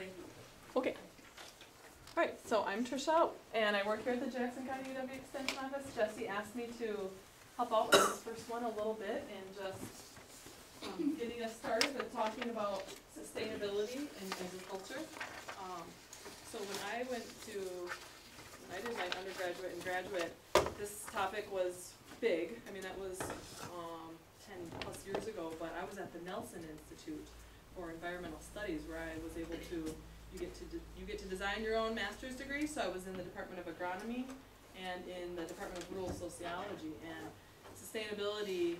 recording. Okay. All right, so I'm Trisha, and I work here at the Jackson County UW Extension Office. Jessie asked me to help out with this first one a little bit and just um, getting us started with talking about sustainability in agriculture. Um, so when I went to, when I did my undergraduate and graduate, this topic was big. I mean, that was um, ten plus years ago, but I was at the Nelson Institute for Environmental Studies where I was able to you get to you get to design your own master's degree. So I was in the Department of Agronomy and in the Department of Rural Sociology, and sustainability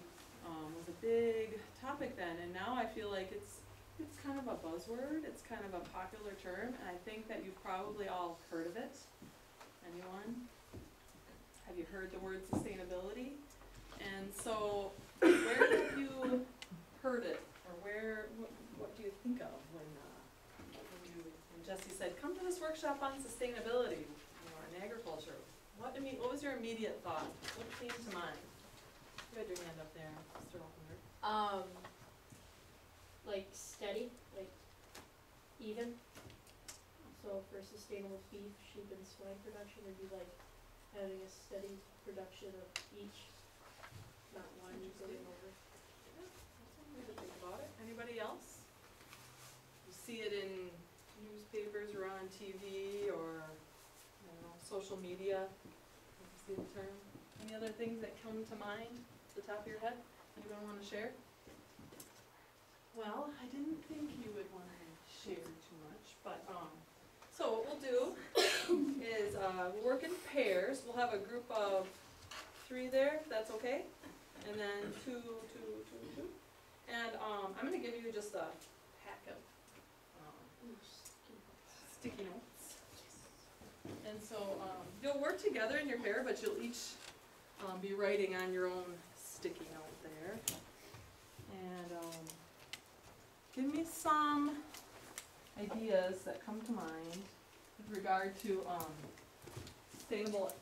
um, was a big topic then. And now I feel like it's it's kind of a buzzword. It's kind of a popular term, and I think that you've probably all heard of it. Anyone? Have you heard the word sustainability? And so, where have you heard it, or where? Do you think of when? Uh, when you, when Jessie said, come to this workshop on sustainability, know, in agriculture, what imme- what was your immediate thought? What came to mind? You had your hand up there, Mr. Alpner. Um, like steady, like even. So for sustainable beef, sheep and swine production, it'd be like having a steady production of each, not one going over. Yeah, that's one way to think about it. Anybody else? You see it in newspapers or on TV or, don't know, social media? You see the term? Any other things that come to mind, at the top of your head? Anyone wanna share? Well, I didn't think you would wanna share too much, but, um, so what we'll do is, uh, we'll work in pairs. We'll have a group of three there, if that's okay? And then two, two, two, two. And, um, I'm gonna give you just a pack of, sticky notes. And so, um, you'll work together in your pair, but you'll each, um, be writing on your own sticky note there. And, um, give me some ideas that come to mind with regard to, um, sustainable,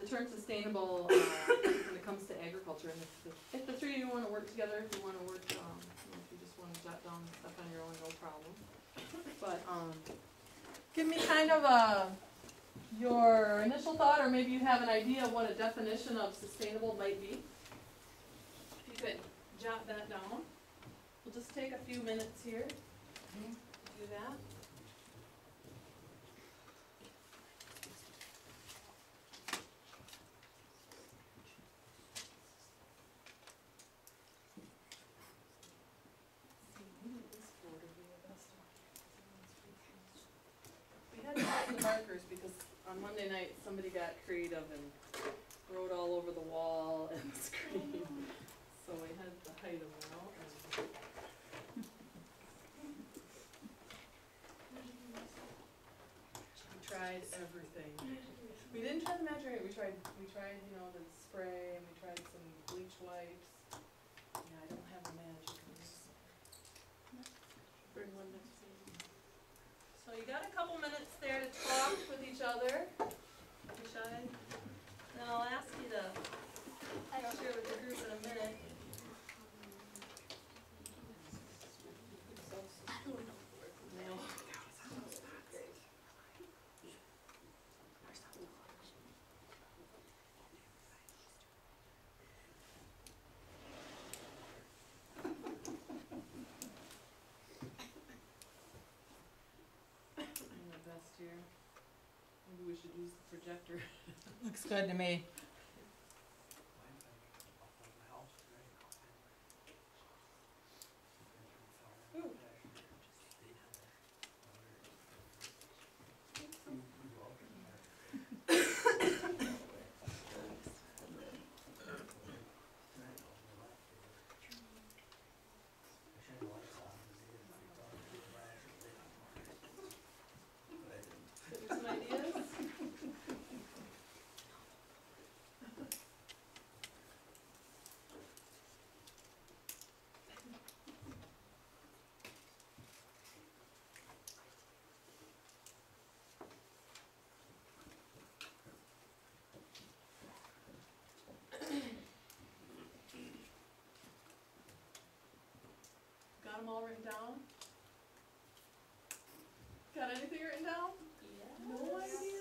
the term sustainable, uh, when it comes to agriculture. And if, the- if the three of you wanna work together, if you wanna work, um, if you just wanna jot down stuff on your own, no problem. But, um, give me kind of a, your initial thought, or maybe you have an idea of what a definition of sustainable might be. If you could jot that down. We'll just take a few minutes here to do that. We had to use the markers because on Monday night, somebody got creative and wrote all over the wall and the screen. So we had to hide them out and. We tried everything. We didn't try the magic, we tried, we tried, you know, the spray and we tried some bleach wipes. Yeah, I don't have the magic. Bring one next to you. So you got a couple minutes there to talk with each other. Shine. Then I'll ask you to share with the group in a minute. No. Doing best here. Maybe we should use the projector. Looks good to me. them all written down? Got anything written down? No idea.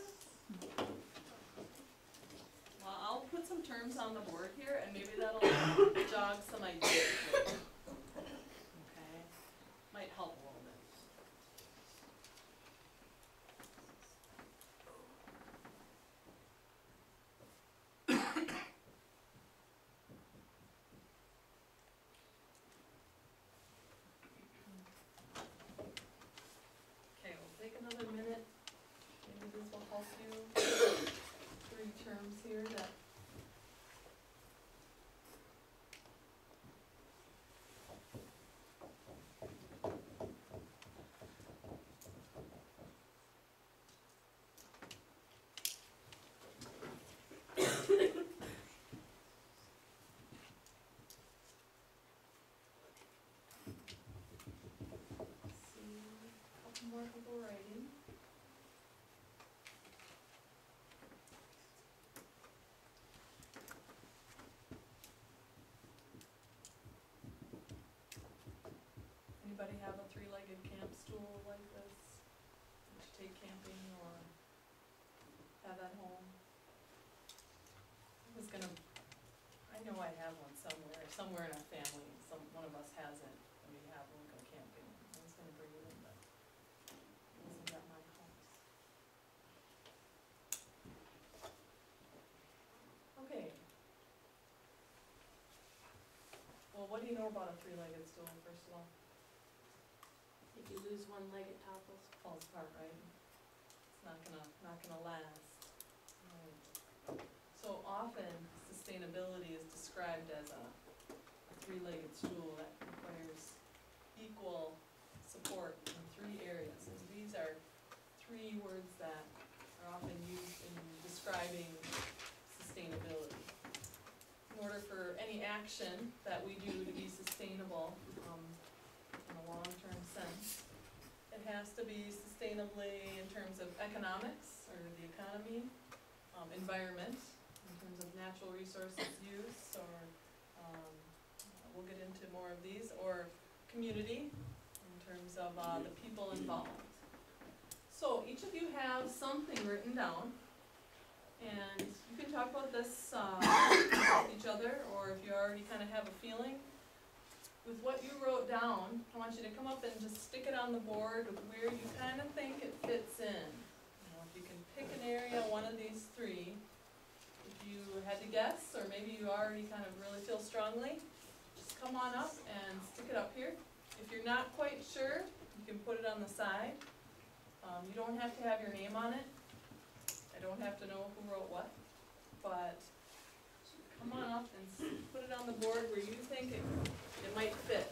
Well, I'll put some terms on the board here and maybe that'll jog some ideas. for you. Okay, might help a little bit. Okay, we'll take another minute. Maybe will. Three terms here that. See, a couple more people writing. Anybody have a three-legged camp stool like this? That you take camping or have at home? I was gonna, I know I have one somewhere, somewhere in our family, some, one of us has it, and we have we go camping. I was gonna bring it in, but it wasn't at my house. Okay. Well, what do you know about a three-legged stool, first of all? If you lose one leg, it topples. falls apart, right? Not gonna, not gonna last. Right. So often, sustainability is described as a, a three-legged stool that requires equal support in three areas. And these are three words that are often used in describing sustainability. In order for any action that we do to be sustainable, um, in a long-term sense, has to be sustainably in terms of economics, or the economy, um, environment, in terms of natural resources use, or, um, we'll get into more of these, or community, in terms of, uh, the people involved. So each of you have something written down, and you can talk about this, uh, with each other, or if you already kind of have a feeling, with what you wrote down, I want you to come up and just stick it on the board where you kind of think it fits in. You know, if you can pick an area, one of these three, if you had to guess, or maybe you already kind of really feel strongly, just come on up and stick it up here. If you're not quite sure, you can put it on the side. Um, you don't have to have your name on it. I don't have to know who wrote what, but come on up and put it on the board where you think it it might fit.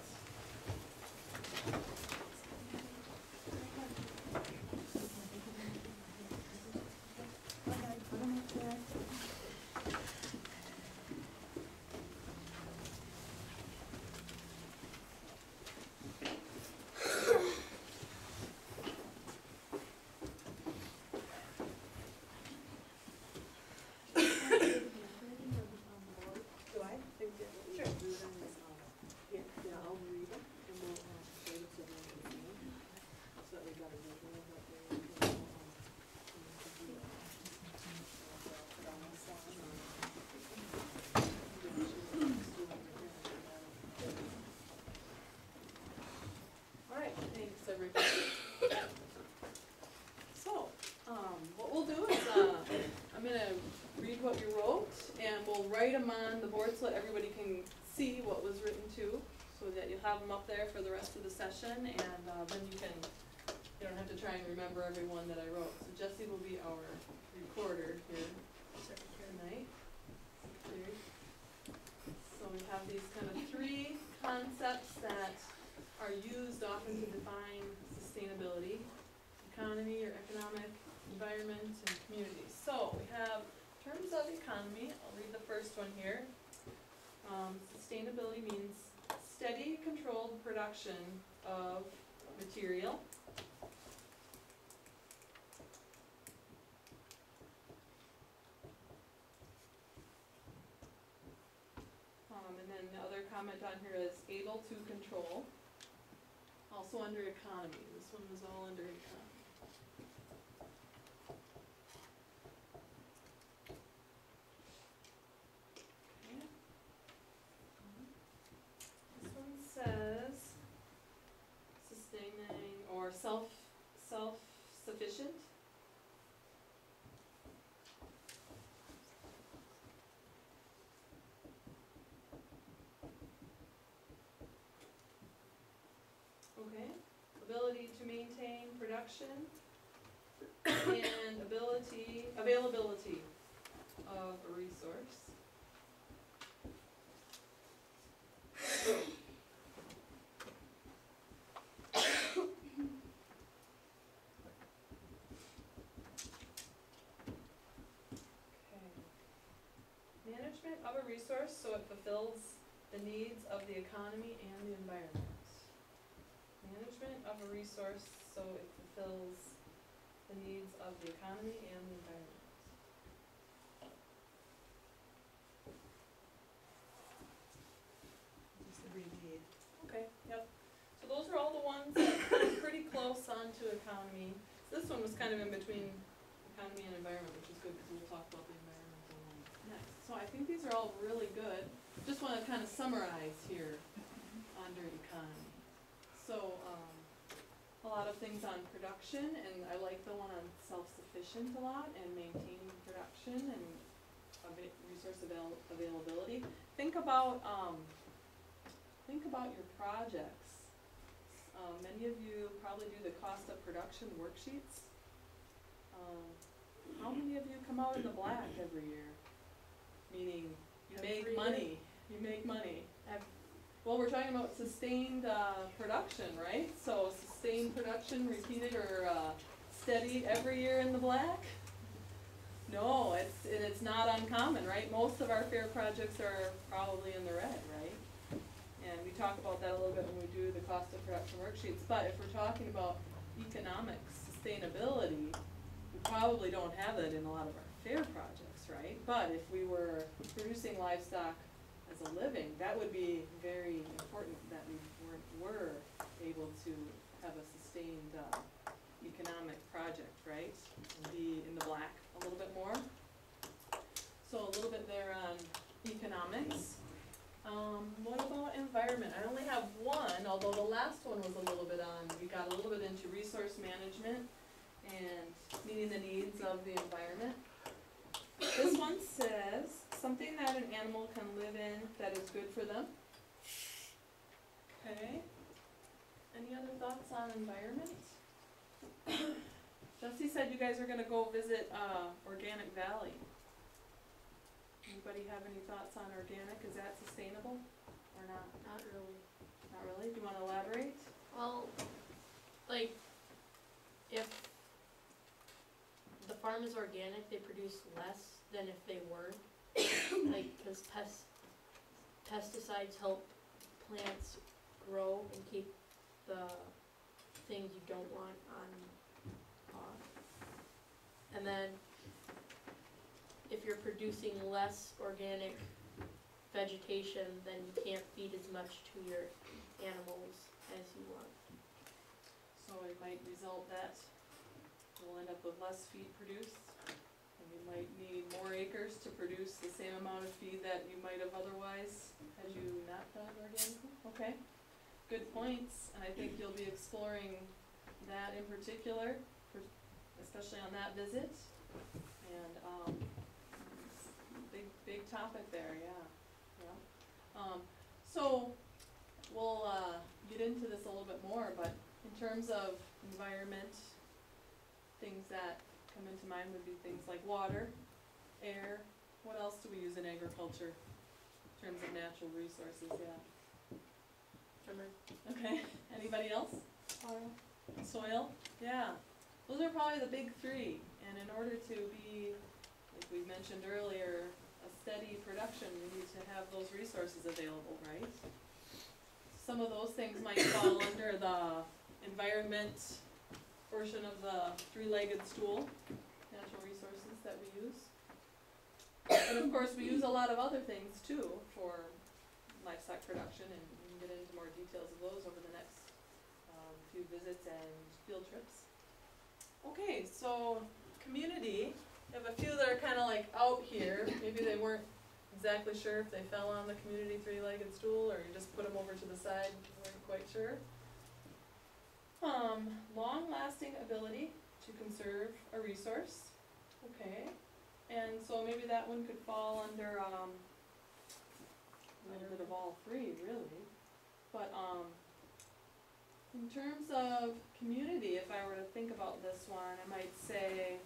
Do I? Sure. Yeah, yeah, I'll read them and we'll, um, show it to them in the meeting, so that we got a visual of what they're, you know, um, and we can do it. Uh, put on the slide or- Yeah, she's- she's doing it here, and, Alright, thanks everybody. So, um, what we'll do is, uh, I'm gonna read what you wrote, and we'll write them on the board so that everybody can see what was written too, have them up there for the rest of the session, and, uh, then you can, you don't have to try and remember every one that I wrote. So Jessie will be our recorder here tonight. So we have these kind of three concepts that are used often to define sustainability, economy or economic, environment, and community. So we have terms of economy, I'll read the first one here. Um, sustainability means steady, controlled production of material. Um, and then the other comment on here is able to control. Also under economy, this one was all under economy. Okay, ability to maintain production and ability, availability of a resource. Okay. Management of a resource so it fulfills the needs of the economy and the environment. Management of a resource so it fulfills the needs of the economy and the environment. Just abbreviate. Okay, yep. So those are all the ones pretty close onto economy. This one was kind of in between economy and environment, which is good, because we'll talk about the environmental one next. So I think these are all really good. Just wanna kind of summarize here under economy. So, um, a lot of things on production, and I like the one on self-sufficient a lot, and maintaining production and resource avail- availability. Think about, um, think about your projects. Um, many of you probably do the cost of production worksheets. Um, how many of you come out in the black every year? Meaning, you Every make year. money, you make money. Ev- Well, we're talking about sustained, uh, production, right? So sustained production repeated or, uh, steady every year in the black? No, it's, it's not uncommon, right? Most of our fair projects are probably in the red, right? And we talk about that a little bit when we do the cost of production worksheets, but if we're talking about economic sustainability, we probably don't have that in a lot of our fair projects, right? But if we were producing livestock as a living, that would be very important that we were, were able to have a sustained, uh, economic project, right? Be in the black a little bit more. So a little bit there on economics. Um, what about environment? I only have one, although the last one was a little bit on, we got a little bit into resource management and meeting the needs of the environment. This one says, something that an animal can live in that is good for them. Okay. Any other thoughts on environment? Jessie said you guys are gonna go visit, uh, Organic Valley. Anybody have any thoughts on organic? Is that sustainable or not? Not really. Not really? Do you wanna elaborate? Well, like, if the farm is organic, they produce less than if they weren't. Like, cause pest, pesticides help plants grow and keep the things you don't want on off. And then, if you're producing less organic vegetation, then you can't feed as much to your animals as you want. So it might result that we'll end up with less feed produced. We might need more acres to produce the same amount of feed that you might have otherwise had you not done organically. Okay, good points, and I think you'll be exploring that in particular, especially on that visit. And, um, big, big topic there, yeah, yeah. Um, so, we'll, uh, get into this a little bit more, but in terms of environment, things that come into mind would be things like water, air, what else do we use in agriculture? In terms of natural resources, yeah. Okay, anybody else? Laura? Soil, yeah, those are probably the big three, and in order to be, like we mentioned earlier, a steady production, we need to have those resources available, right? Some of those things might fall under the environment portion of the three-legged stool, natural resources that we use. And of course, we use a lot of other things too for livestock production, and we can get into more details of those over the next um, few visits and field trips. Okay, so community, we have a few that are kinda like out here, maybe they weren't exactly sure if they fell on the community three-legged stool, or you just put them over to the side, weren't quite sure. Um, long-lasting ability to conserve a resource, okay, and so maybe that one could fall under, um, a little bit of all three, really, but, um, In terms of community, if I were to think about this one, I might say,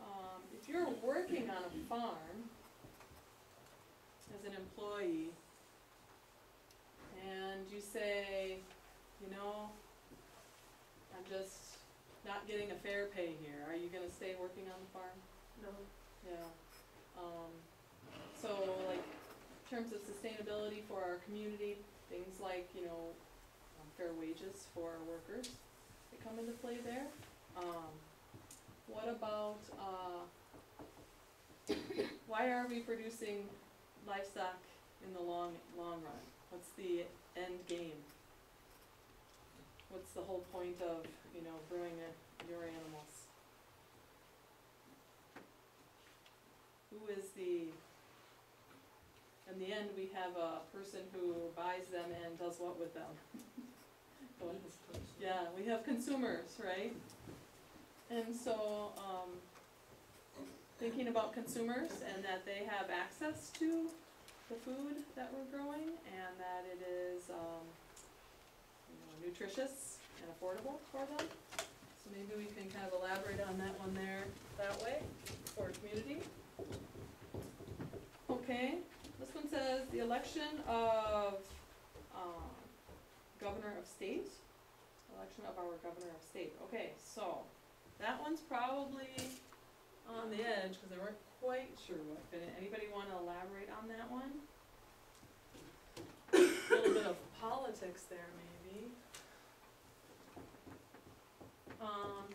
um, if you're working on a farm as an employee, and you say, you know, I'm just not getting a fair pay here, are you gonna stay working on the farm? No, Yeah, um, so like, in terms of sustainability for our community, things like, you know, um, fair wages for our workers that come into play there. Um, what about, uh, why are we producing livestock in the long, long run? What's the end game? What's the whole point of, you know, growing a, your animals? Who is the, in the end, we have a person who buys them and does what with them? Yeah, we have consumers, right? And so, um, thinking about consumers and that they have access to the food that we're growing and that it is, um, nutritious and affordable for them. So maybe we can kind of elaborate on that one there, that way, for community. Okay, this one says the election of, um, governor of state, election of our governor of state, okay, so, that one's probably on the edge, cause they weren't quite sure what, anybody wanna elaborate on that one? A Little bit of politics there, maybe. Um,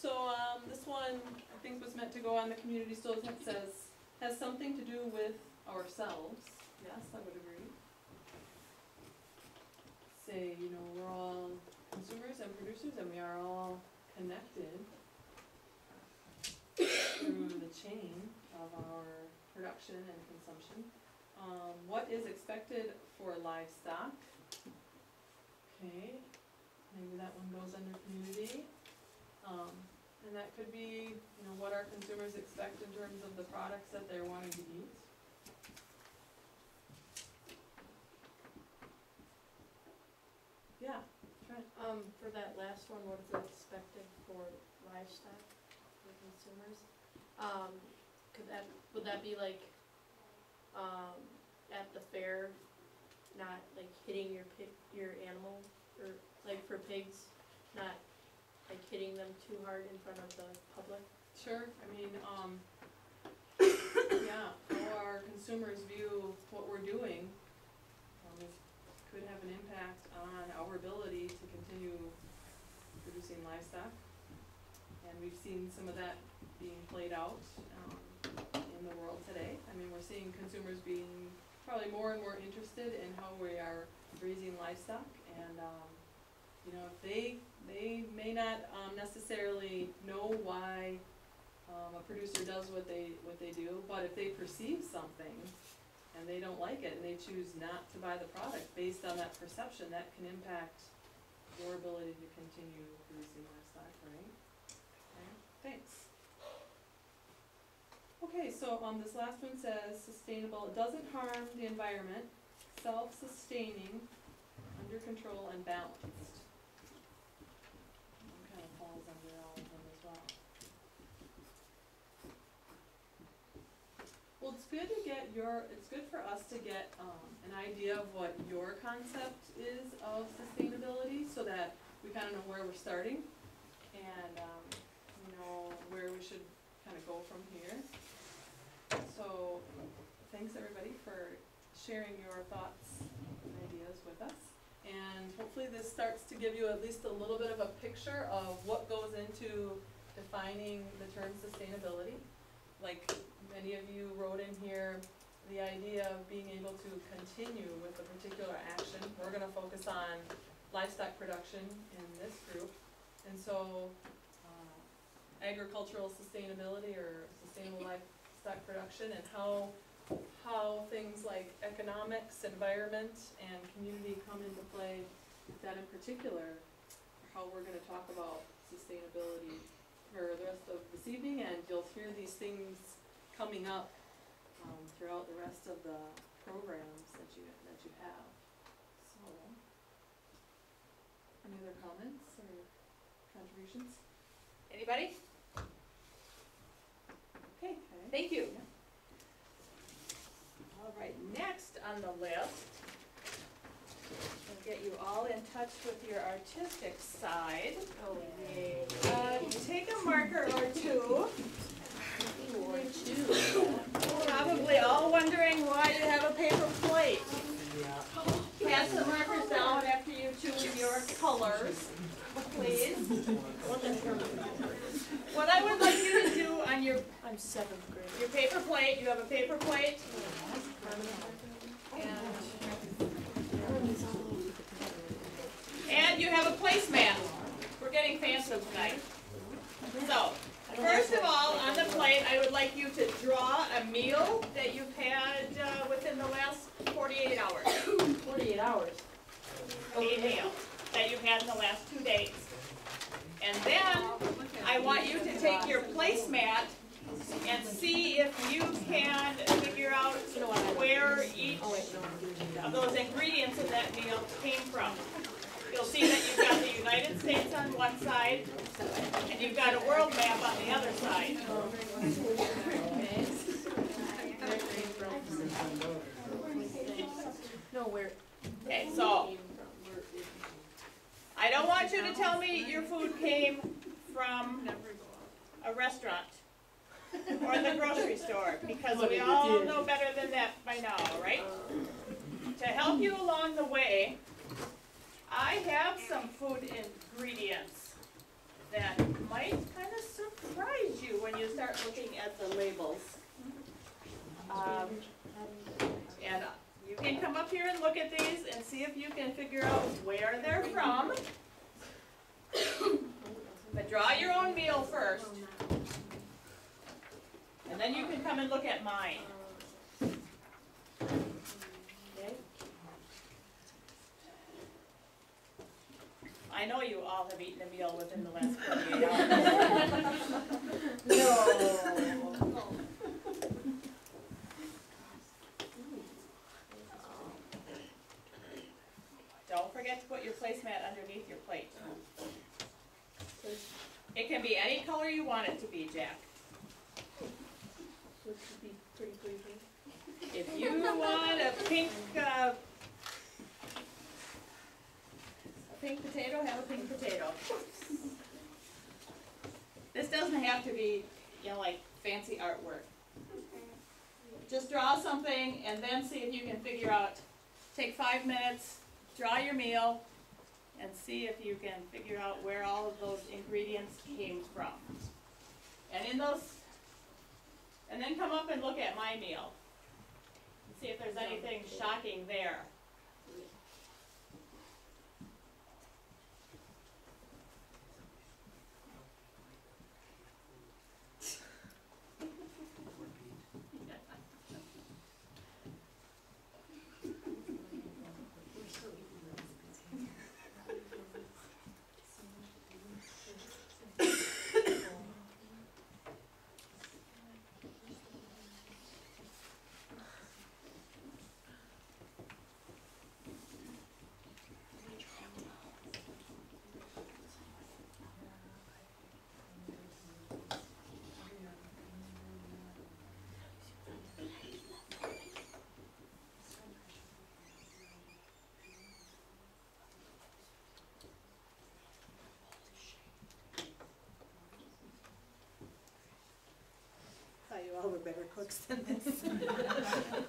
so, um, this one, I think was meant to go on the community stores, it says, has something to do with ourselves, yes, I would agree. Say, you know, we're all consumers and producers and we are all connected through the chain of our production and consumption. Um, what is expected for livestock? Okay, maybe that one goes under community. Um, and that could be, you know, what our consumers expect in terms of the products that they're wanting to eat. Yeah, Trent, um, for that last one, what is expected for livestock, for consumers? Um, could that, would that be like, um, at the fair, not like hitting your pig, your animal, or like for pigs, not like hitting them too hard in front of the public? sure, I mean, um, yeah, how our consumers view what we're doing, um, could have an impact on our ability to continue producing livestock. And we've seen some of that being played out, um, in the world today. I mean, we're seeing consumers being probably more and more interested in how we are raising livestock and, um, you know, if they, they may not, um, necessarily know why, um, a producer does what they, what they do, but if they perceive something and they don't like it and they choose not to buy the product based on that perception, that can impact your ability to continue producing livestock, right? Okay, thanks. Okay, so, um, this last one says sustainable, it doesn't harm the environment, self-sustaining, under control and balanced. That kind of falls under all of them as well. Well, it's good to get your, it's good for us to get, um, an idea of what your concept is of sustainability, so that we kinda know where we're starting, and, um, you know, where we should kinda go from here. So, thanks everybody for sharing your thoughts and ideas with us. And hopefully this starts to give you at least a little bit of a picture of what goes into defining the term sustainability. Like many of you wrote in here, the idea of being able to continue with a particular action. We're gonna focus on livestock production in this group. And so, uh, agricultural sustainability or sustainable livestock production and how, how things like economics, environment, and community come into play. That in particular, how we're gonna talk about sustainability for the rest of this evening, and you'll hear these things coming up, um, throughout the rest of the programs that you, that you have, so. Any other comments or contributions? Anybody? Okay, thank you. All right, next on the list, get you all in touch with your artistic side. Oh, yay. Uh, take a marker or two. Probably all wondering why you have a paper plate. Pass the markers down after you choose your colors, please. What I would like you to do on your, I'm seventh grade. your paper plate, you have a paper plate, and, and you have a placemat. We're getting fancy tonight. So, first of all, on the plate, I would like you to draw a meal that you've had, uh, within the last forty-eight hours. Forty-eight hours. a meal that you've had in the last two days. And then, I want you to take your placemat and see if you can figure out where each of those ingredients in that meal came from. You'll see that you've got the United States on one side, and you've got a world map on the other side. No, where. Okay, so, I don't want you to tell me your food came from a restaurant or the grocery store, because we all know better than that by now, right? To help you along the way, I have some food ingredients that might kind of surprise you when you start looking at the labels. Um, and you can come up here and look at these and see if you can figure out where they're from. But draw your own meal first, and then you can come and look at mine. I know you all have eaten a meal within the last forty-eight hours. No. Don't forget to put your placemat underneath your plate. It can be any color you want it to be, Jack. So it should be pretty pleasing. If you want a pink, uh, a pink potato, have a pink potato. This doesn't have to be, you know, like fancy artwork. Just draw something and then see if you can figure out, take five minutes, draw your meal, and see if you can figure out where all of those ingredients came from. And in those, and then come up and look at my meal. And see if there's anything shocking there. Better cooks than this.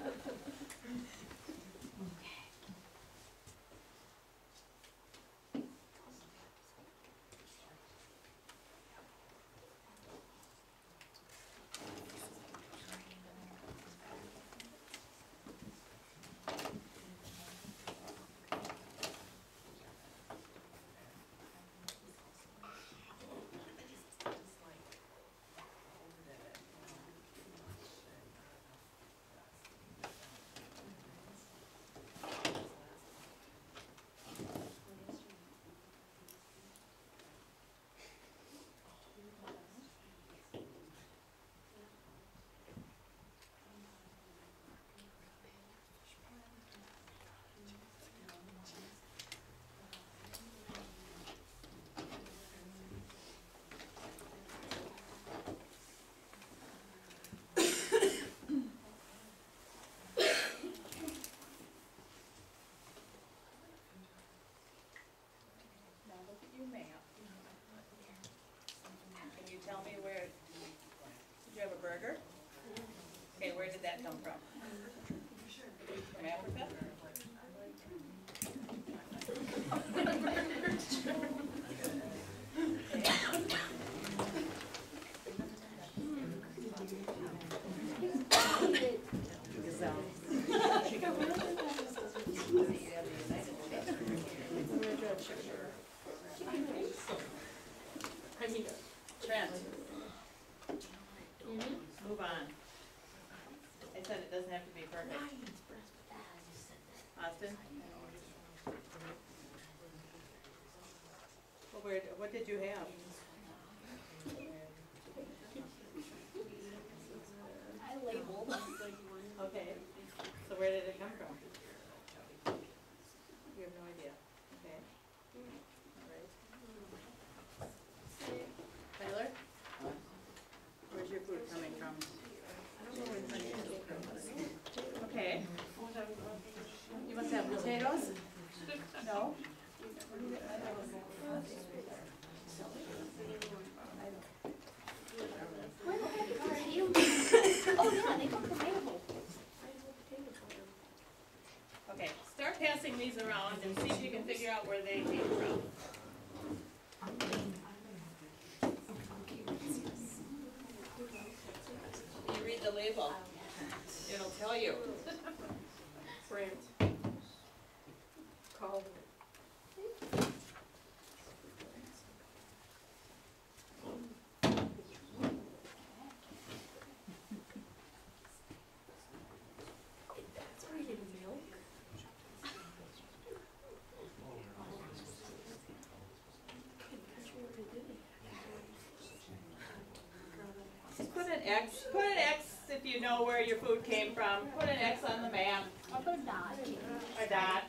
table. It'll tell you. Print. Call. Put an X, put an X if you know where your food came from. Put an X on the map. Or dot. Or.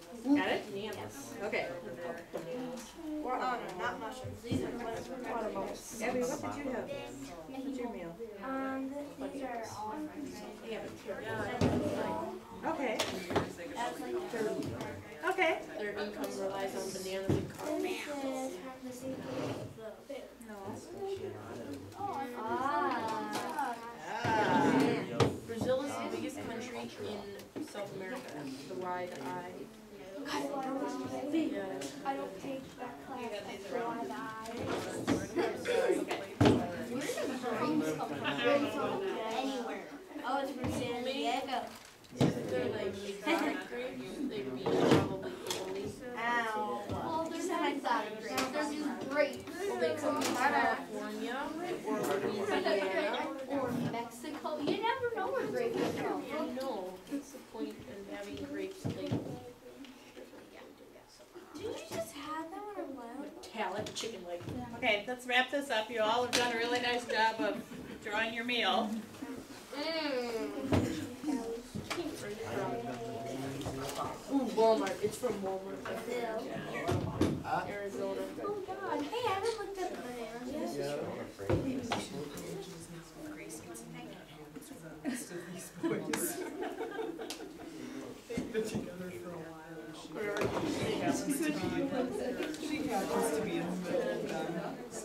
Got it? Bananas. Okay. Oh, no, not mushrooms. These are watermelons. Abby, what did you have? What's your meal? Um, these are all Okay, That's like their okay. Their income relies on bananas and This coffee. is from the same place No. Ah. Ah. Brazil is the biggest country in South America, the wide eye. I don't take that class. Okay. Grapes come from anywhere. Oh, it's from San Diego. If they're like exotic grapes, they would be probably Italy. Ow. Well, they're not exotic grapes. They're just grapes. Well, they come from California or Louisiana. Or Mexico. You never know where grapes are from. I know, that's the point in having grapes labeled. Did you just have that on a loud? Metallic chicken leg. Okay, let's wrap this up. You all have done a really nice job of drawing your meal. Ooh, Oh God. Hey, I haven't looked at.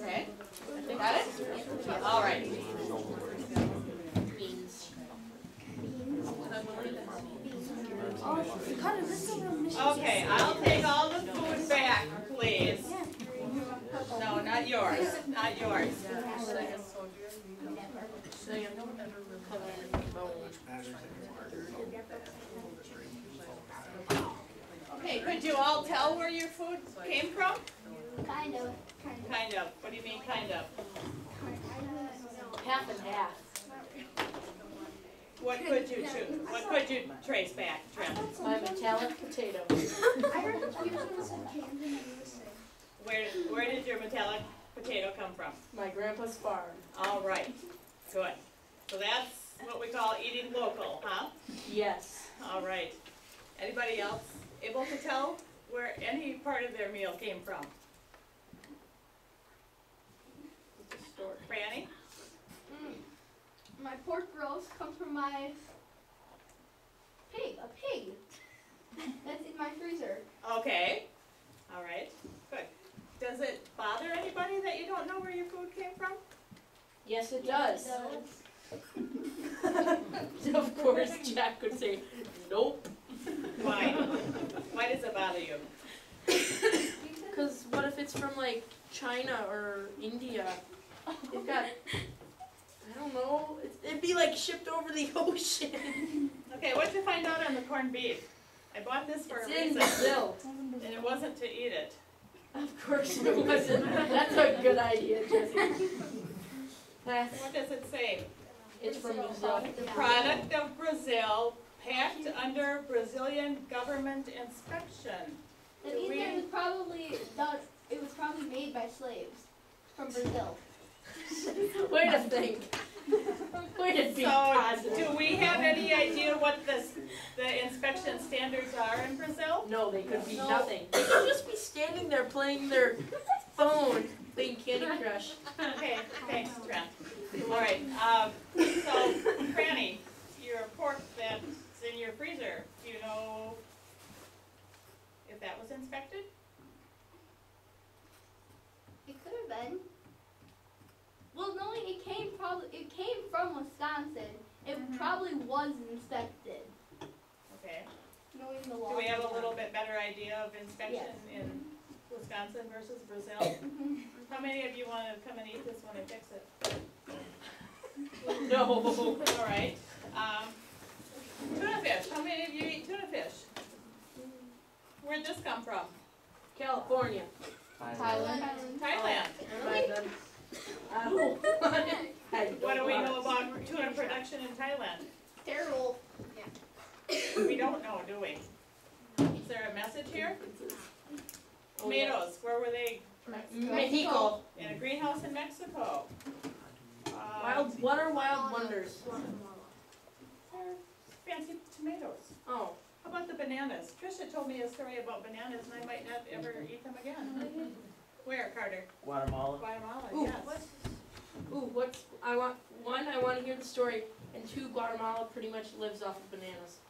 Okay? Got it? All right. Beans. Oh, God, is this over Michigan? Okay, I'll take all the food back, please. No, not yours, not yours. Okay, could you all tell where your food came from? Kind of. Kind of. Kind of. What do you mean, kind of? Half and half. What could you choose? What could you trace back, Trent? My metallic potato. I heard the fusion was in Camden USA. Where, where did your metallic potato come from? My grandpa's farm. All right, good. So that's what we call eating local, huh? Yes. All right. Anybody else able to tell where any part of their meal came from? It's a store. Franny? Mm. My pork roast comes from my pig, a pig. That's in my freezer. Okay. All right, good. Does it bother anybody that you don't know where your food came from? Yes, it does. It Of course, Jack would say, nope. Why? Why does it bother you? Cause what if it's from like China or India? They've got, I don't know, it's- it'd be like shipped over the ocean. Okay, what'd you find out on the corned beef? I bought this for a It's in reason, Brazil. and it wasn't to eat it. Of course it wasn't. That's a good idea, Jessie. That's, What does it say? it's from Brazil. Product of Brazil, packed under Brazilian government inspection. That means it was probably done, it was probably made by slaves from Brazil. Way to think. Way to be So, positive. do we have any idea what the, the inspection standards are in Brazil? No, they could be No. nothing. They could just be standing there playing their phone, playing Candy Crush. Okay, thanks, Trent. All right, um, so, Franny, your pork that's in your freezer, do you know if that was inspected? It could have been. Well, no, it came probably, it came from Wisconsin. It probably was inspected, Okay. knowing the law. Do we have a little bit better idea of inspection in Wisconsin versus Brazil? How many of you wanna come and eat this one and fix it? No. All right, um, tuna fish, how many of you eat tuna fish? Where'd this come from? California. Thailand. Thailand. Really? I don't want it. I What do we know about tuna production in Thailand? Terrible. We don't know, do we? Is there a message here? Tomatoes, where were they? Mexico. In a greenhouse in Mexico. Uh, Wild, what are wild wonders? they're Fancy tomatoes. Oh, How about the bananas? Trisha told me a story about bananas and I might not ever eat them again. Where, Carter? Guatemala. Guatemala, Ooh, yes. ooh, what's, I want, one, I wanna hear the story, and two, Guatemala pretty much lives off of bananas.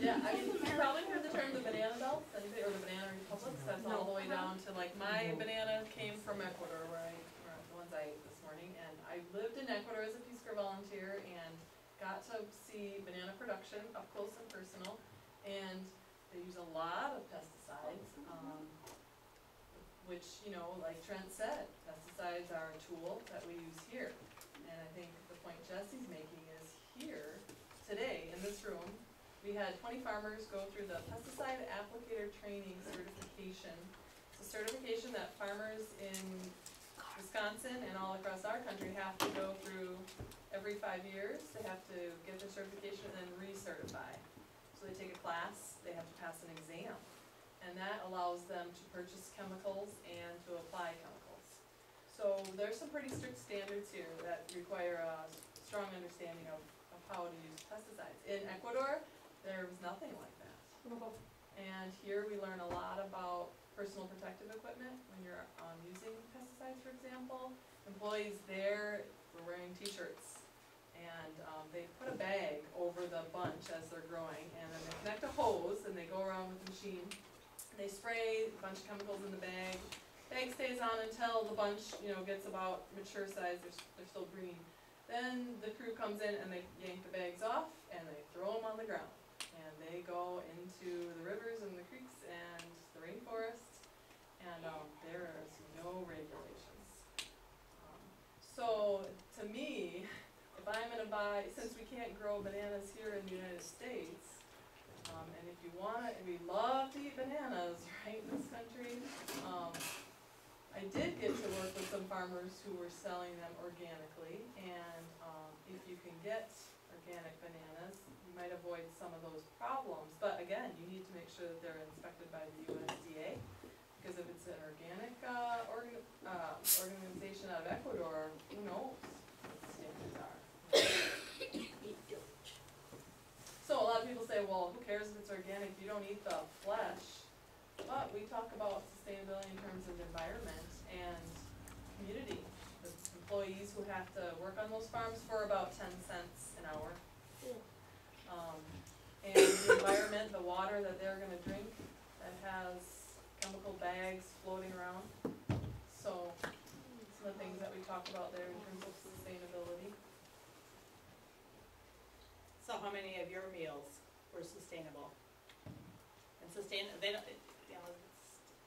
Yeah, I mean, you've probably heard the term the banana belt, or the banana republics, that's all the way down to like, my banana came from Ecuador, where I, the ones I ate this morning, and I lived in Ecuador as a Peace Corps volunteer and got to see banana production up close and personal, and they use a lot of pesticides, um, which, you know, like Trent said, pesticides are a tool that we use here. And I think the point Jessie's making is here, today, in this room, we had twenty farmers go through the pesticide applicator training certification. It's a certification that farmers in Wisconsin and all across our country have to go through every five years. They have to get their certification and then recertify. So they take a class, they have to pass an exam. And that allows them to purchase chemicals and to apply chemicals. So there's some pretty strict standards here that require a strong understanding of, of how to use pesticides. In Ecuador, there was nothing like that. And here we learn a lot about personal protective equipment when you're, um, using pesticides, for example. Employees there were wearing t-shirts and, um, they put a bag over the bunch as they're growing and then they connect a hose and they go around with the machine. They spray a bunch of chemicals in the bag. Bag stays on until the bunch, you know, gets about mature size, they're, they're still green. Then the crew comes in and they yank the bags off and they throw them on the ground. And they go into the rivers and the creeks and rainforests, and, um, there is no regulations. Um, So, to me, if I'm gonna buy, since we can't grow bananas here in the United States, um, and if you want, and we love to eat bananas, right, in this country, um, I did get to work with some farmers who were selling them organically, and, um, if you can get organic bananas, might avoid some of those problems, but again, you need to make sure that they're inspected by the USDA, because if it's an organic, uh, uh, organization out of Ecuador, who knows what the standards are. So a lot of people say, well, who cares if it's organic, you don't eat the flesh. But we talk about sustainability in terms of environment and community. The employees who have to work on those farms for about ten cents an hour. Um, and the environment, the water that they're gonna drink, that has chemical bags floating around. So, some of the things that we talk about there in terms of sustainability. So how many of your meals were sustainable? And sustain, they don't, you know,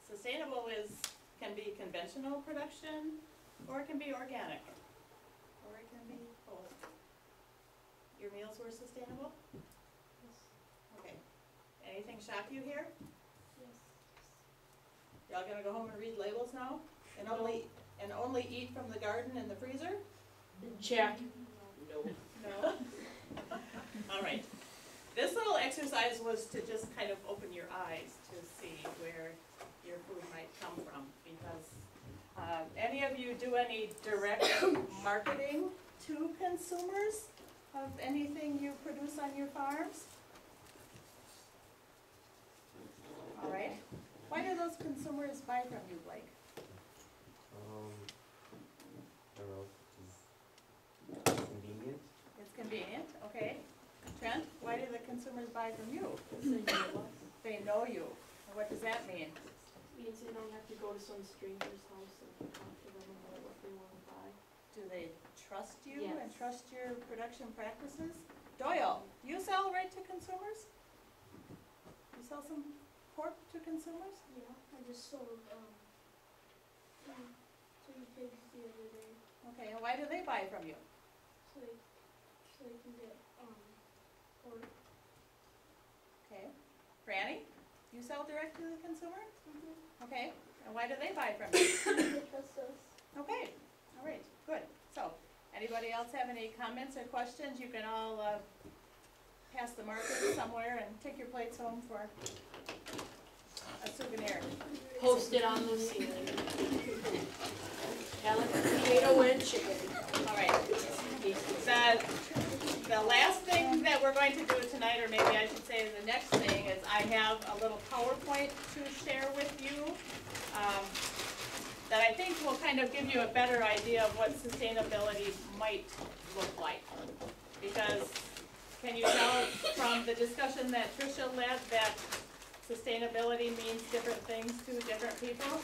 sustainable is, can be conventional production, or it can be organic, or it can be both. Your meals were sustainable? Okay. Anything shock you here? Yes. Y'all gonna go home and read labels now? And only, and only eat from the garden and the freezer? Check. No. All right. This little exercise was to just kind of open your eyes to see where your food might come from, because, uh, any of you do any direct marketing to consumers of anything you produce on your farms? All right. Why do those consumers buy from you, Blake? Um, I don't know, it's it's convenient. It's convenient, okay. Trent, why do the consumers buy from you? They know you. And What does that mean? It means they don't have to go to some stranger's house and talk to them about what they wanna buy. Do they trust you and trust your production practices? Doyle, do you sell right to consumers? You sell some pork to consumers? Yeah, I just sold um three, pigs the other day, Okay, and why do they buy from you? so they so they can get um pork. Okay. Franny, you sell direct to the consumer? Okay, and why do they buy from you? they trust us. Okay, all right, good. So, anybody else have any comments or questions? You can all, uh, pass the marker somewhere and take your plates home for a souvenir. Post it on the ceiling. Alex, potato and chicken. All right. The, the last thing that we're going to do tonight, or maybe I should say the next thing, is I have a little PowerPoint to share with you. um, That I think will kind of give you a better idea of what sustainability might look like. Because, can you tell from the discussion that Trisha led that sustainability means different things to different people?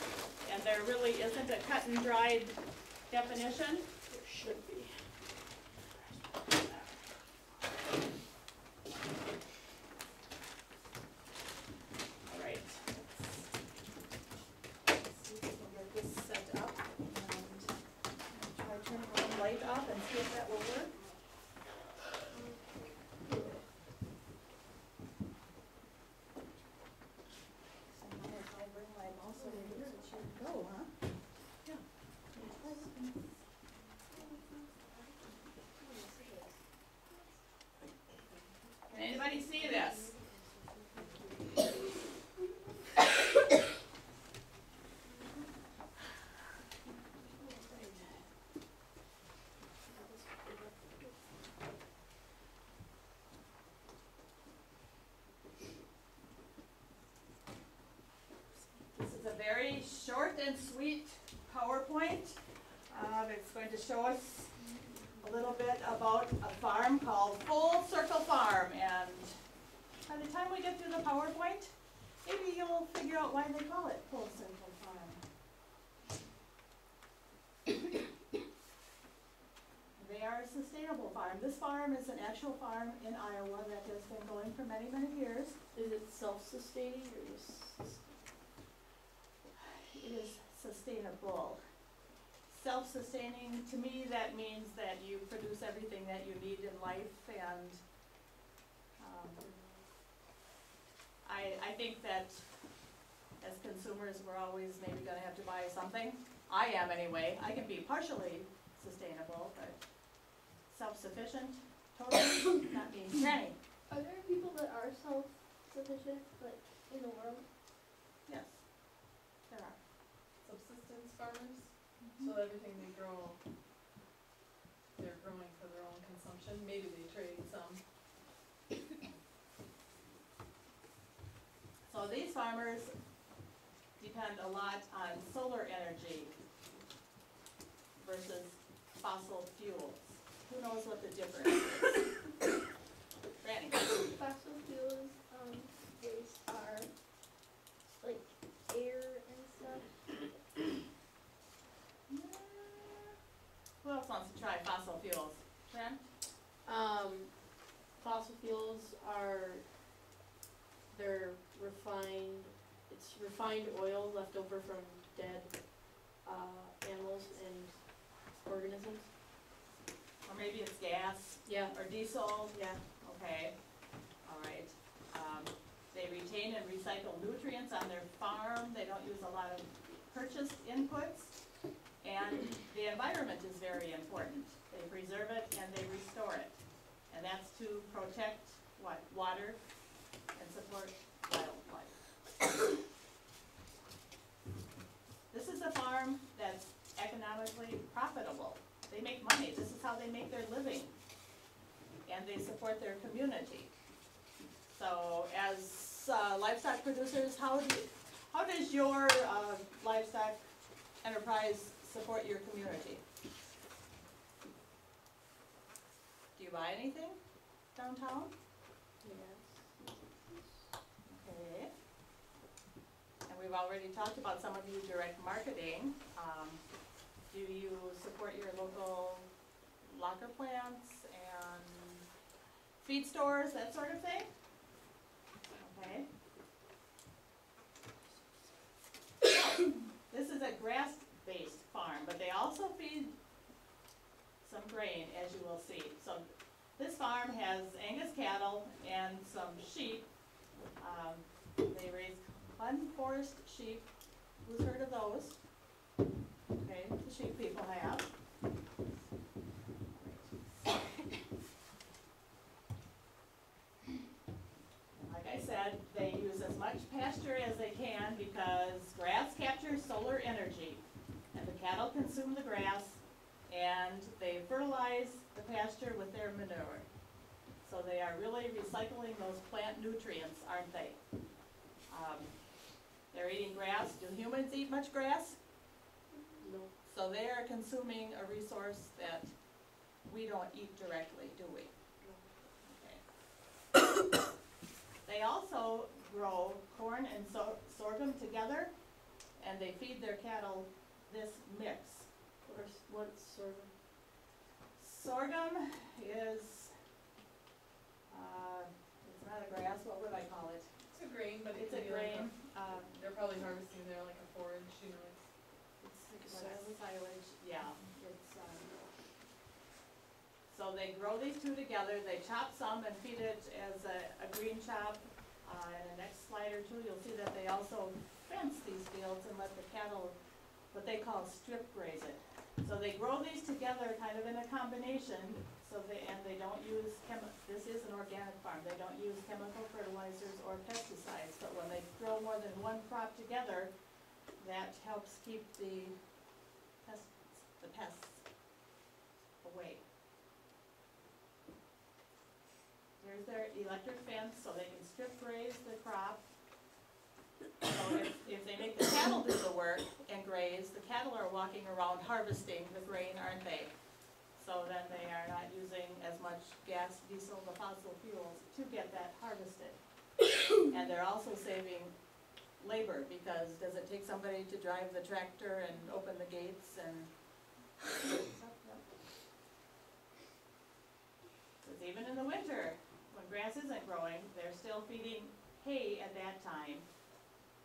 And there really isn't a cut and dried definition? There should be. All right. Let's see if we can get this set up and try turning the light off and see if that will work. So now if I bring my mouse over here, it should go, huh? Yeah. Can anybody see this? This is a very short and sweet PowerPoint. Uh, it's going to show us a little bit about a farm called Full Circle Farm. And by the time we get through the PowerPoint, maybe you'll figure out why they call it Full Circle Farm. They are a sustainable farm. This farm is an actual farm in Iowa that has been going for many, many years. Is it self-sustaining or? Is sustainable. Self-sustaining, to me, that means that you produce everything that you need in life and, um, I, I think that as consumers, we're always maybe gonna have to buy something. I am anyway. I can be partially sustainable, but self-sufficient, totally, not me. Jenny? Are there people that are self-sufficient, like, in the world? Yes. There are. Subsistence farmers, so mm-hmm. everything they grow, they're growing for their own consumption, maybe they trade some. So these farmers depend a lot on solar energy versus fossil fuels. Who knows what the difference is? Randy? Fossil fuels, um, waste are, like, air and stuff. Who else wants to try fossil fuels? Fran? Um, fossil fuels are, they're refined, it's refined oil left over from dead, uh, animals and organisms. Or maybe it's gas Yeah, or diesel? yeah. Okay, all right. Um, they retain and recycle nutrients on their farm, they don't use a lot of purchased inputs. And the environment is very important. They preserve it and they restore it. And that's to protect what, water and support wildlife. This is a farm that's economically profitable. They make money, this is how they make their living. And they support their community. So as uh, livestock producers, how do, how does your uh, livestock enterprise support your community? Do you buy anything downtown? Yes. Okay. And we've already talked about some of you direct marketing. Um, do you support your local locker plants and feed stores, that sort of thing? Okay. This is a grass-based farm, but they also feed some grain, as you will see. So this farm has Angus cattle and some sheep. Um, Forest sheep. Who's heard of those? Okay, the sheep people have. Like I said, they use as much pasture as they can because grass captures solar energy. And the cattle consume the grass and they fertilize the pasture with their manure. So they are really recycling those plant nutrients, aren't they? Um, they're eating grass. Do humans eat much grass? No. So they are consuming a resource that we don't eat directly, do we? Okay. They also grow corn and so- sorghum together, and they feed their cattle this mix. Or what's sorghum? Sorghum is, uh, it's not a grass, what would I call it? It's a grain, but It's a be like grain, um, They're probably harvesting there like a forage, you know, it's Like a silage. silage? silage, yeah, it's, um, so they grow these two together, they chop some and feed it as a, a green chop. Uh, in the next slide or two, you'll see that they also fence these fields and let the cattle, what they call strip graze it. So they grow these together kind of in a combination, so they, and they don't use chemi- this is an organic farm, they don't use chemical fertilizers or pesticides, but when they grow more than one crop together, that helps keep the pests, the pests away. Here's their electric fence, so they can strip graze the crop. So if, if they make the cattle do the work and graze, the cattle are walking around harvesting the grain, aren't they? So then they are not using as much gas, diesel, the fossil fuels to get that harvested. And they're also saving labor, because does it take somebody to drive the tractor and open the gates and? Cause even in the winter, when grass isn't growing, they're still feeding hay at that time.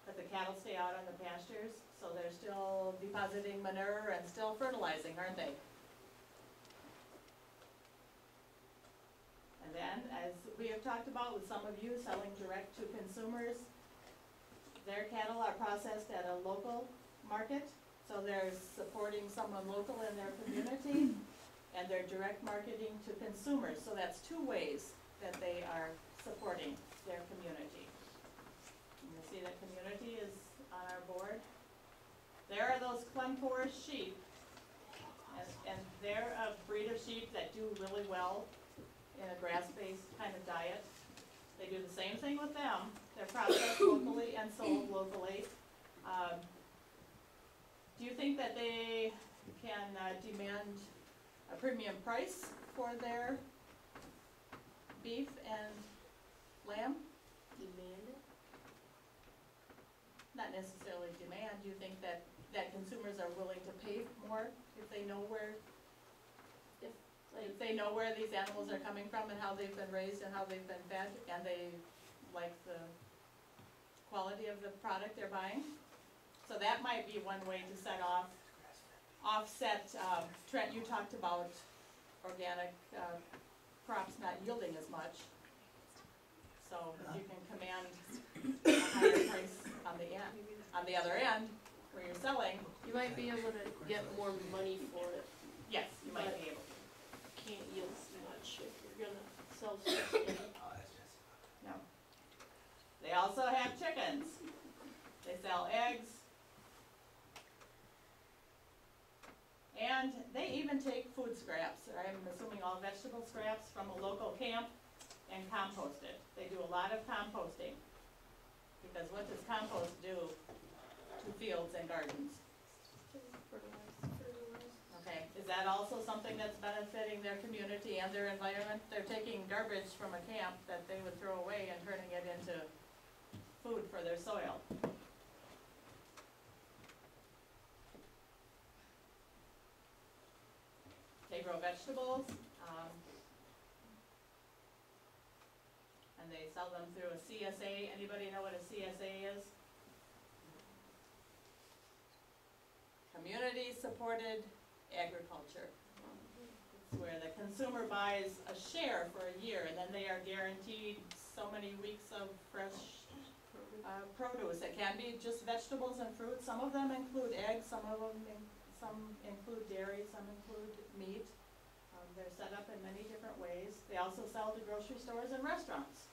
But the cattle stay out on the pastures, so they're still depositing manure and still fertilizing, aren't they? And then, as we have talked about with some of you selling direct to consumers, their cattle are processed at a local market, so they're supporting someone local in their community, and they're direct marketing to consumers, so that's two ways that they are supporting their community. And you see that community is on our board. There are those Clun Forest sheep, and, and they're a breed of sheep that do really well in a grass-based kind of diet. They do the same thing with them, they're processed locally and sold locally. Um, do you think that they can uh, demand a premium price for their beef and lamb? Demand? Not necessarily demand, do you think that, that consumers are willing to pay more if they know where, Like, they know where these animals are coming from and how they've been raised and how they've been fed, and they like the quality of the product they're buying? So that might be one way to set off, offset, um, Trent, you talked about organic, uh, crops not yielding as much. So you can command a higher price on the end, on the other end, where you're selling, you might be able to get more money for it, yes, you might be able to. can't yield as much if you're No. They also have chickens. They sell eggs. And they even take food scraps, I'm assuming all vegetable scraps from a local camp and compost it. They do a lot of composting. Because what does compost do to fields and gardens? Is that also something that's benefiting their community and their environment? They're taking garbage from a camp that they would throw away and turning it into food for their soil. They grow vegetables, um, and they sell them through a CSA. Anybody know what a CSA is? Community Supported Agriculture. It's where the consumer buys a share for a year, and then they are guaranteed so many weeks of fresh uh, produce. It can be just vegetables and fruit. Some of them include eggs, some of them, in- some include dairy, some include meat. Um, they're set up in many different ways. They also sell to grocery stores and restaurants.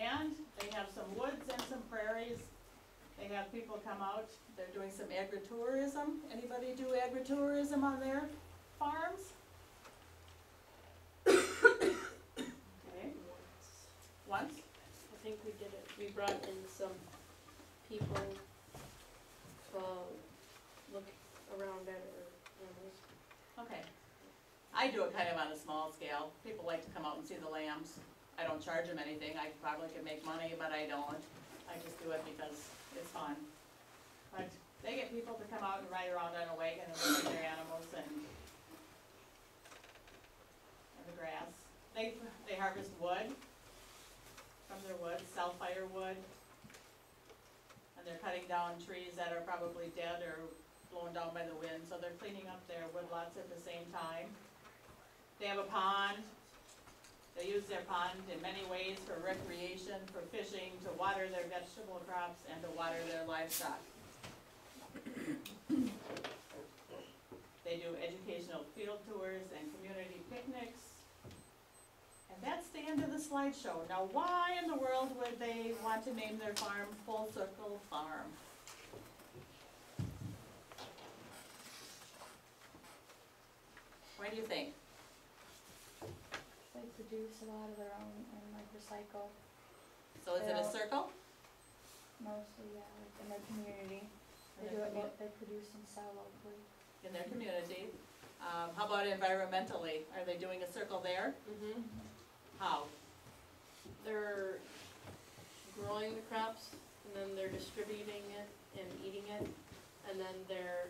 And they have some woods and some prairies. They have people come out, they're doing some agritourism. Anybody do agritourism on their farms? okay. Once? I think we did it. We brought in some people to look around at our animals. Okay. I do it kind of on a small scale. People like to come out and see the lambs. I don't charge them anything. I probably could make money, but I don't. I just do it because it's fun. But they get people to come out and ride around on a wagon and look at their animals and and the grass. They, they harvest wood from their wood, sell firewood. And they're cutting down trees that are probably dead or blown down by the wind, so they're cleaning up their woodlots at the same time. They have a pond. They use their pond in many ways for recreation, for fishing, to water their vegetable crops, and to water their livestock. They do educational field tours and community picnics. And that's the end of the slideshow. Now, why in the world would they want to name their farm Full Circle Farm? Why do you think? They produce a lot of their own and like recycle So is it a Yeah. circle? mostly, yeah, like in their community. They In do it, lo- they produce and sell locally. In their community? Um, how about environmentally? Are they doing a circle there? Mm-hmm. How? They're growing the crops and then they're distributing it and eating it. And then they're,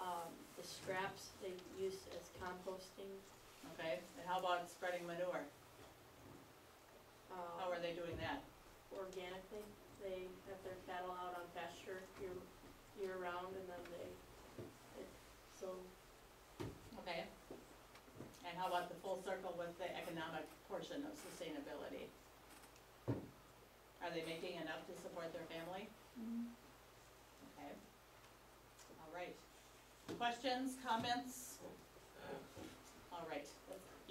um, the scraps they use as composting. Okay, and how about spreading manure? How Um, are they doing that? organically, they have their cattle out on pasture year, year round and then they, it, so, Okay. And how about the full circle with the economic portion of sustainability? Are they making enough to support their family? Okay. All right. Questions, comments?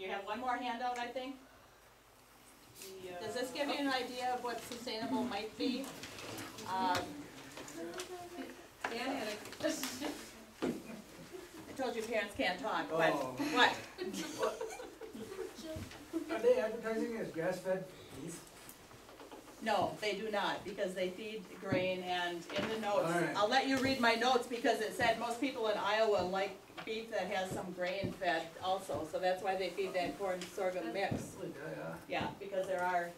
You have one more handout, I think? Does this give you an idea of what sustainable might be? Um, Dan had a I told you parents can't talk, but, Oh. what? Are they advertising as grass-fed beef? No, they do not, because they feed grain and in the notes, All right. I'll let you read my notes because it said most people in Iowa like beef that has some grain fed also, so that's why they feed that corn sorghum mix. Like, uh, yeah. Yeah, because there are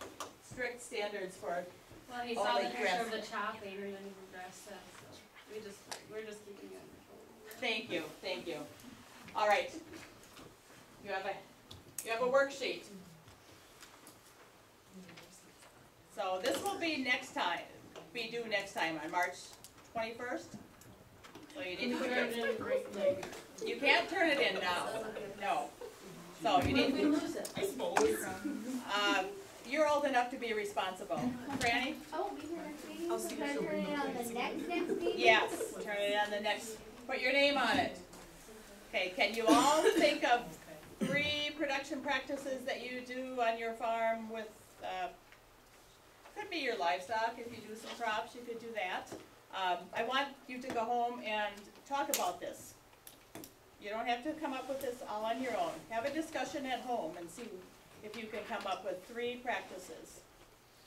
strict standards for, Well, he saw the the picture of grass- the chopping and then he grass fed, so we just, we're just keeping it. thank you, thank you. All right. You have a, you have a worksheet. So this will be next time, be due next time on March twenty-first. So you Can need you to put turn your, it in right there? you can't turn it in now, no. So you need, to. lose it? I suppose. uh, you're old enough to be responsible. Franny? Oh, we can next meeting, so can I turn it the on the next, next meeting? Yes, turn it on the next, put your name on it. Okay, can you all think of three production practices that you do on your farm with, uh, could be your livestock, if you do some crops, you could do that. Um, I want you to go home and talk about this. You don't have to come up with this all on your own. Have a discussion at home and see if you can come up with three practices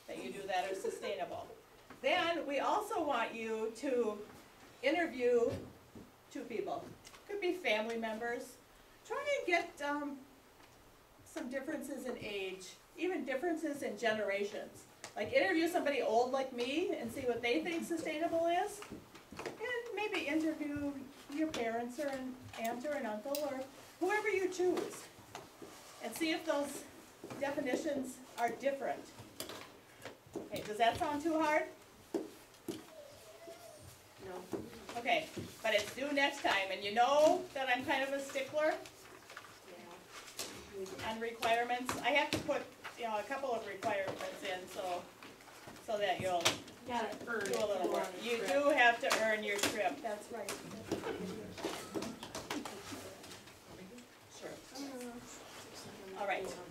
that you do that are sustainable. Then, we also want you to interview two people. Could be family members. Try and get, um, some differences in age, even differences in generations. Like interview somebody old like me and see what they think sustainable is. And maybe interview your parents or an aunt or an uncle or whoever you choose. And see if those definitions are different. Okay, does that sound too hard? No. Okay, but it's due next time, and you know that I'm kind of a stickler Yeah. on requirements. I have to put, you know, a couple of requirements in, so, so that you'll Gotta earn do a little work. You it. do have to earn your trip. That's right. Sure. All right. Uh-huh.